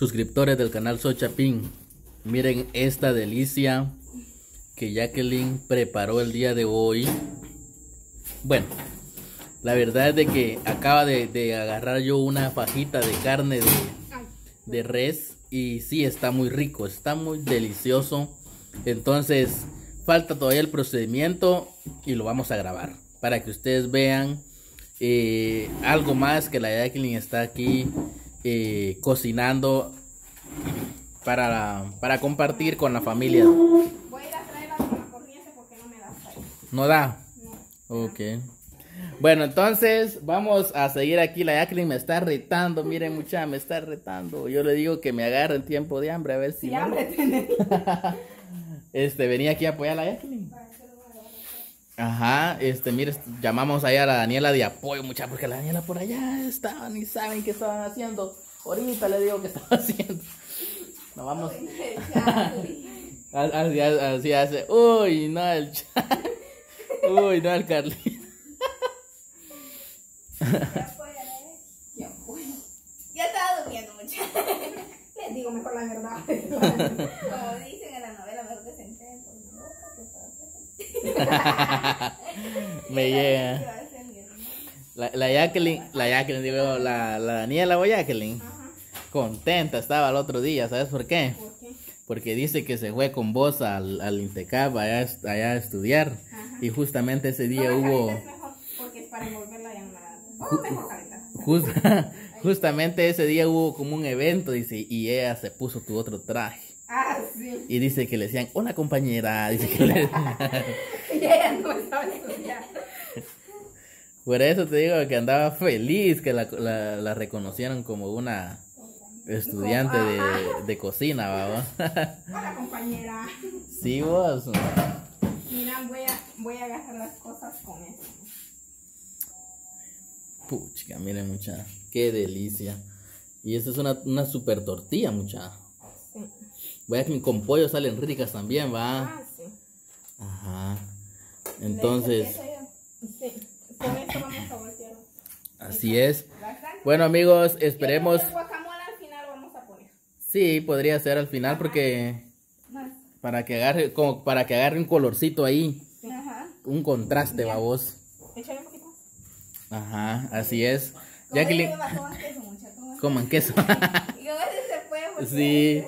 suscriptores del canal Sochapín. Miren esta delicia que Jacqueline preparó el día de hoy. Bueno, la verdad es de que acaba de, agarrar yo una fajita de carne de, de res y sí está muy rico, está muy delicioso. Entonces falta todavía el procedimiento y lo vamos a grabar para que ustedes vean eh, algo más que la Jacqueline está aquí eh, cocinando para, para compartir con la familia. Voy a ir a traerla con la corriente porque no me da. ¿No da? No. Ok. Bueno, entonces vamos a seguir aquí. La Jacqueline me está retando. Miren, mucha, me está retando. Yo le digo que me agarre en tiempo de hambre a ver si. Sí, hambre Este, venía aquí a apoyar a la Jacqueline. Ajá, este, mire, llamamos ahí a la Daniela de apoyo, mucha, porque la Daniela por allá estaban y saben qué estaban haciendo. Ahorita le digo que estaban haciendo. Nos vamos. así, así hace. Uy, no el Uy, no el Carly. Ya estaba durmiendo, muchachos. Les digo mejor la verdad. Como dicen en la novela, mejor que se enteren por mi boca que Me llega. La, la Jacqueline, la Jacqueline, digo, la, la Daniela o Jacqueline. Contenta estaba el otro día, ¿sabes por qué? ¿Por qué? Porque dice que se fue con vos al, al Intecap allá, allá a estudiar. Y justamente ese día hubo. porque es para envolverla justamente ese día hubo como un evento, dice, y ella se puso tu otro traje. Ah, sí. Y dice que le decían, una compañera, dice que le... Por eso te digo que andaba feliz que la, la, reconocieran como una estudiante de, de cocina, ¿va? Hola, compañera. Sí, vos. Mira, voy a, voy a agarrar las cosas con eso. Pucha, miren mucha, qué delicia. Y esta es una, una super tortilla, mucha. Sí. Voy a que con pollo salen ricas también, va. Ah. Entonces. Así es. Bueno, amigos, esperemos. Sí, podría ser al final porque para que agarre como para que agarre un colorcito ahí. Un contraste, babos. Ajá, así es. Jacqueline. Coman queso. Sí.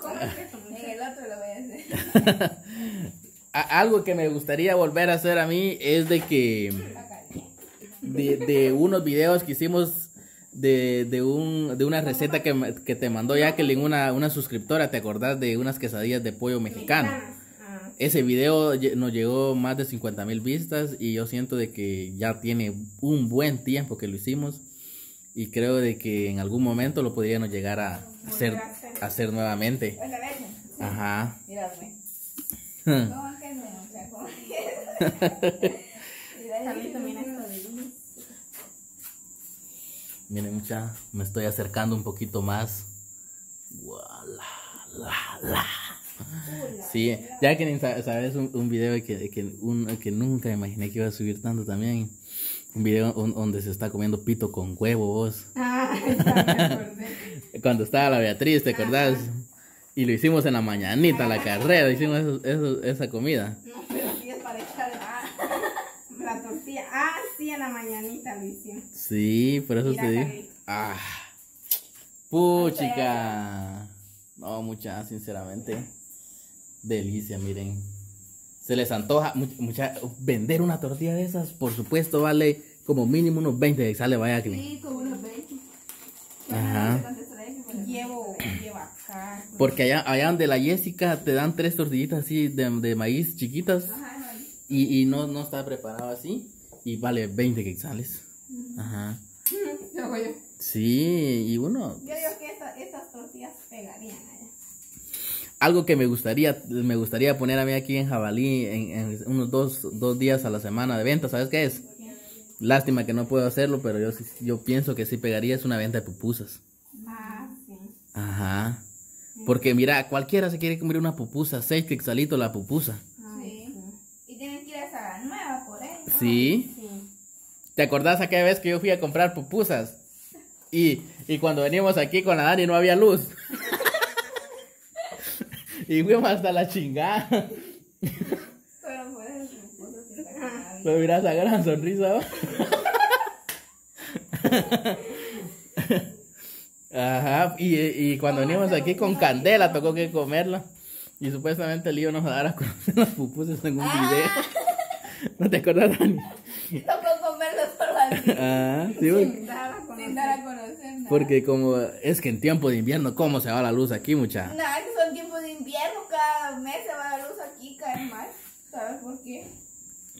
Coman queso. En el otro lo voy a hacer. Algo que me gustaría volver a hacer a mí es de que. De, de unos videos que hicimos de, de, un, de una receta que, que te mandó Jacqueline, una, una suscriptora, ¿te acordás de unas quesadillas de pollo mexicano? ese video nos llegó más de 50 mil vistas y yo siento de que ya tiene un buen tiempo que lo hicimos y creo de que en algún momento lo podríamos llegar a hacer, hacer nuevamente. Ajá. Miren mucha, me estoy acercando un poquito más. La, la. Sí, ya que sabes un, un video que, que, un, que nunca imaginé que iba a subir tanto también. Un video donde se está comiendo pito con huevos. Ah, Cuando estaba la Beatriz, ¿te acordás? Y lo hicimos en la mañanita, la carrera, hicimos eso, esa comida. No, pero sí es para echar la tortilla. Ah, sí, en la mañanita lo hicimos. Sí, por eso te digo. Ah, puchica. No, mucha, sinceramente. Delicia, miren. Se les antoja mucha, vender una tortilla de esas, por supuesto, vale como mínimo unos 20 sale vaya que Sí, como unos 20. Ajá. Porque allá, allá donde la Jessica te dan tres tortillitas así de, de maíz chiquitas. Ajá, y, y no, no está preparado así. Y vale 20 quetzales. Ajá. Sí, y uno. Yo digo que estas tortillas pegarían algo que me gustaría, me gustaría poner a mí aquí en Jabalí en, unos dos, días a la semana de venta, ¿sabes qué es? Lástima que no puedo hacerlo, pero yo, yo pienso que sí pegaría, es una venta de pupusas. Ah, sí. Ajá. Porque mira, cualquiera se quiere comer una pupusa, seis quexalitos la pupusa. Sí. Y tienen que ir a esa nueva por ahí. ¿Sí? sí. ¿Te acordás aquella vez que yo fui a comprar pupusas? Y, y cuando venimos aquí con la Dani no había luz. y fuimos hasta la chingada. Pero se está cagando. Pero mira esa gran sonrisa. Ajá, y, y cuando venimos aquí con candela tocó que comerla. Y supuestamente el lío nos va a dar a conocer las pupusas en un video. ¿No te acuerdas, Dani? Tocó comerlo solo así. Ah, sí, güey. Sin dar a conocer. Sin dar a conocer nada. Porque como es que en tiempo de invierno, ¿cómo se va la luz aquí, mucha? Nada, que son tiempos de invierno, cada mes se va la luz aquí, cae más. ¿Sabes por qué?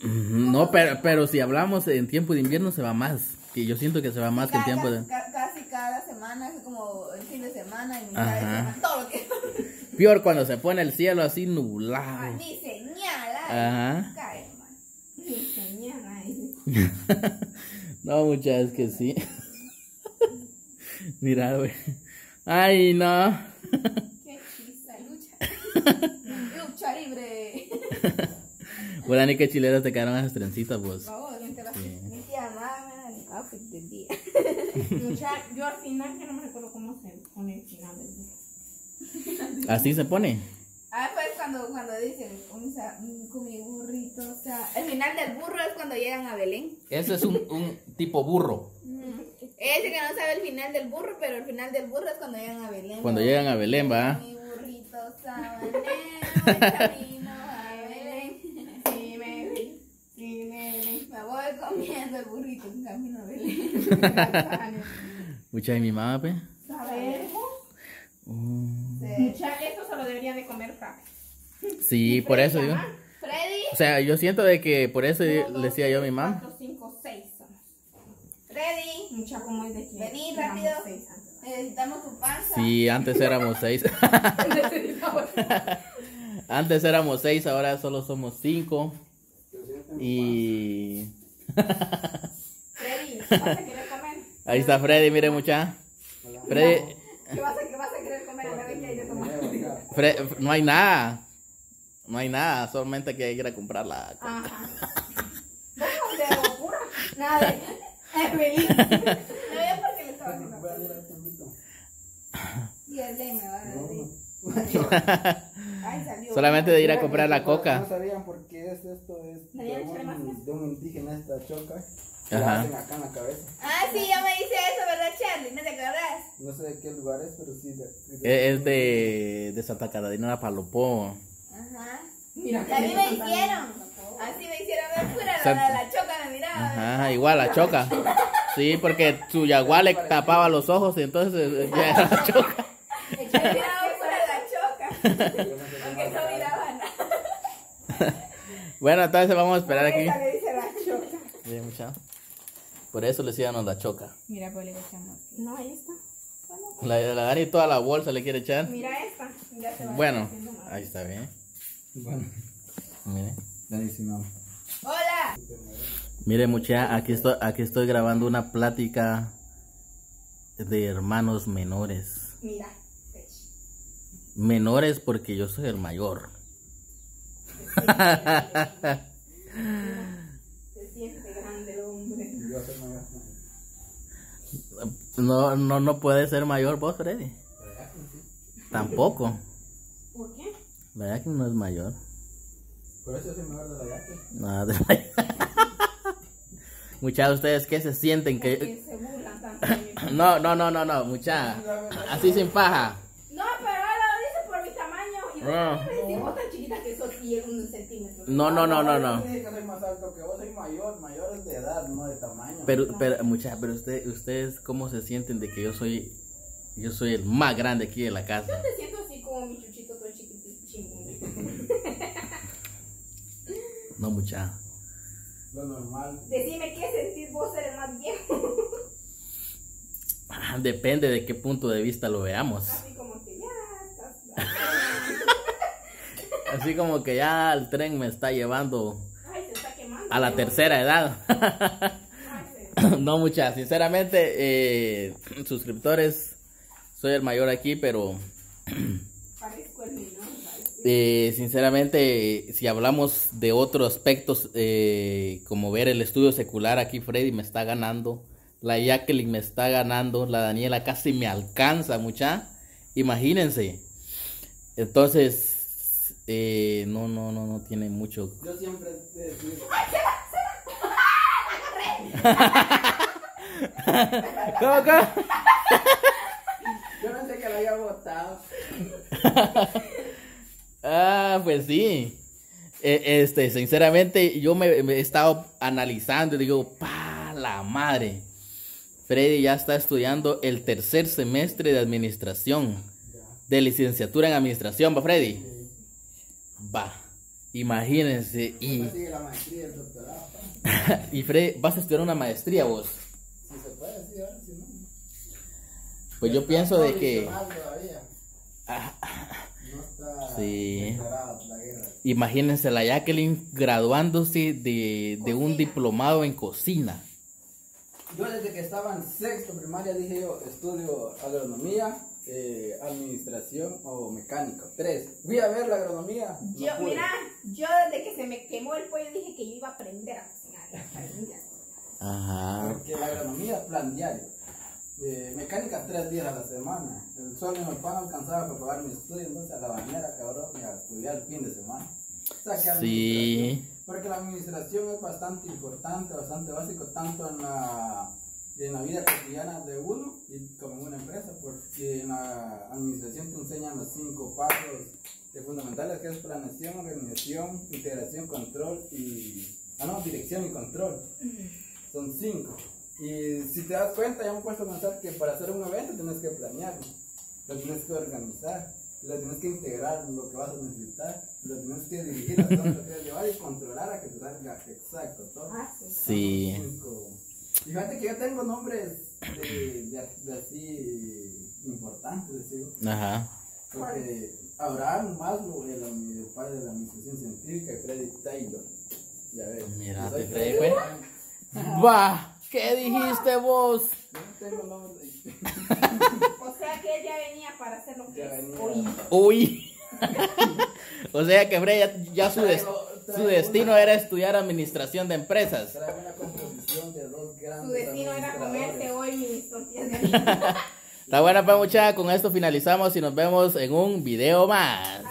No, pero, pero si hablamos en tiempo de invierno se va más. Que yo siento que se va más que en Cada- tiempo de... cada semana, es como el fin de semana y mitad de Ajá. semana. Todo lo que. Peor cuando se pone el cielo así Ah, nublado. ni señala. Ajá. Cae. Ni. No, mucha, es que sí. Mira, güey. Ay, no. Qué chisa, lucha. lucha libre. Bueno, ni que chileras te quedaron esas trencitas, pues. Vamos, vente la Sí. Mi tía amaba el outfit del día. Mucha, yo al final, que no me recuerdo cómo se pone el final del burro. Así se pone. Ah, pues cuando, cuando dicen un- con mi burrito, o sea, el final del burro es cuando llegan a Belén. Ese es un, un tipo burro. Ella dice que no sabe el final del burro, pero el final del burro es cuando llegan a Belén. Cuando llegan a Belén, va. Mi burrito sabanero, el camino a Belén. Sí, me vi, sí, me vi. Me voy comiendo el burrito en camino a Belén. Mucha de mi mamá, pe. ¿Sabes? Mm. Mucha, esto se lo debería de comer rápido. Sí, por eso digo. Freddy, O sea, yo siento de que por eso le decía yo a mi mamá. 4, 5, 6 somos. Freddy, Mucha como es de que. Vení, rápido. seis necesitamos tu panza. Sí, antes éramos seis. Antes éramos seis, ahora solo somos cinco. Y Freddy, ¿qué vas a querer comer? ahí está Freddy, mire mucha. Freddy, ¿Qué vas a, qué vas a querer comer a la vez que tomar? No hay nada. No hay nada, solamente que hay que ir a comprarla. Ajá. Vamos de locura. Nada de. Evelyn. No veo por qué le estaba haciendo. Y el de me va a decir. Salió. Solamente de ir a comprar la No coca. sabían por qué es esto, es de un, de un indígena esta choca. Ajá. La hacen acá en la cabeza. Ah, sí, yo me hice eso, ¿verdad, Charlie? ¿No te acordás? No sé de qué lugar es, pero sí. de- Es de, de Santa Catalina Palopó. Ajá. Mira, Y a mí me hicieron. Así me hicieron ver fuera, la, la, la choca me miraba. Ajá, igual la choca. Sí, porque su yaguá le tapaba los ojos y entonces eh, ya era la choca. Me miraba fuera la choca. Porque no miraba nada. Bueno, entonces vamos a esperar aquí. Le dice la choca. Mucha. Por eso le decíamos la choca. Mira, pues le echamos. No, ahí está. La, la Dani toda la bolsa le quiere echar. Mira esta. Ya se va Bueno, ahí está bien. Bueno, Mire. Hola. Mire, mucha, aquí estoy, aquí estoy grabando una plática de hermanos menores. Mira. Menores porque yo soy el mayor. Se siente grande el hombre. Yo soy mayor. No, no, no puede ser mayor vos, Freddy. Tampoco. ¿Por qué? ¿Verdad que no es mayor? Por eso soy mayor de la yate. Nada de Muchas de ustedes que se sienten que... Se burlan tanto de mí. No, no, no, no, no, mucha. Así sin paja. No, pero ahora lo dice por mi Ah. me decís, vos tan chiquita que sos y es un centímetro. No, no, no, no, no. Yo dije que soy más alto que vos, soy mayor. Mayor es de edad, no de tamaño. Pero, pero, mucha, pero usted, ustedes cómo se sienten de que yo soy, yo soy el más grande aquí de la casa. Te siento así como mi chuchito todo chiquitito. No, mucha. Lo normal. Decime qué sentís vos ser el más viejo. Depende de qué punto de vista lo veamos. Así como que ya estás. Así como que ya el tren me está llevando Ay, se está quemando. a la tercera edad. Ay, se- No, mucha, sinceramente, eh, suscriptores, soy el mayor aquí, pero eh, sinceramente, si hablamos de otros aspectos, eh, como ver el estudio secular, aquí Freddy me está ganando, la Jacqueline me está ganando, la Daniela casi me alcanza, mucha, imagínense. Entonces, Eh, no, no, no, no tiene mucho. Yo siempre eh, digo, ¿Cómo, cómo? yo pensé que lo había votado. Ah, pues sí. Eh, Este, sinceramente, yo me, me he estado analizando y digo, pa la madre. Freddy ya está estudiando el tercer semestre de administración, de licenciatura en administración, ¿va Freddy? Va, imagínense. Y, la maestría y el doctorado. pa. y Freddy, vas a estudiar una maestría vos. Si se puede, sí, ahora sí, ¿no? Pues yo pienso de que... Provisional todavía. No está Sí. la guerra. Imagínense la Jacqueline graduándose de, de un diplomado en cocina. Yo desde que estaba en sexto primaria dije yo estudio agronomía, eh, administración o mecánico. Tres. Fui a ver la agronomía. no Yo, pude. mira, yo desde que se me quemó el pollo dije que yo iba a aprender a cocinar. Ajá. Porque la agronomía es plan diario. Eh, mecánica tres días a la semana. El sol en el pan alcanzaba para pagar mi estudio, entonces a la bañera, cabrón, y a estudiar el fin de semana. O sea, que Sí. Porque la administración es bastante importante, bastante básico, tanto en la, en la vida cotidiana de uno y como en una empresa, porque en la administración te enseñan los cinco pasos de fundamentales, que es planeación, organización, integración, control y... Ah, no, dirección y control. Son cinco. Y si te das cuenta, ya me he puesto a pensar que para hacer un evento tienes que planearlo, lo tienes que organizar, lo tienes que integrar lo que vas a necesitar, lo tienes que dirigir a dónde lo quieres llevar y controlar a que te salga exacto todo. Ah, sí. Sí. Son cinco. Fíjate que yo tengo nombres de, de, de así importantes, digo. Ajá. Porque Abraham Maslow, el, el padre de la administración científica, y Freddy Taylor. Ya ves. Mira, te Freddy. Va, ¿qué dijiste vos? Yo no tengo nombre. O sea que él ya venía para hacer lo que Ya es venía. hoy. Uy. o sea que Freddy ya, ya su, des- su destino era estudiar administración de empresas. Trae una Su destino era comerse hoy mis tortillas de. Está buena, pues. Con esto finalizamos y nos vemos en un video más.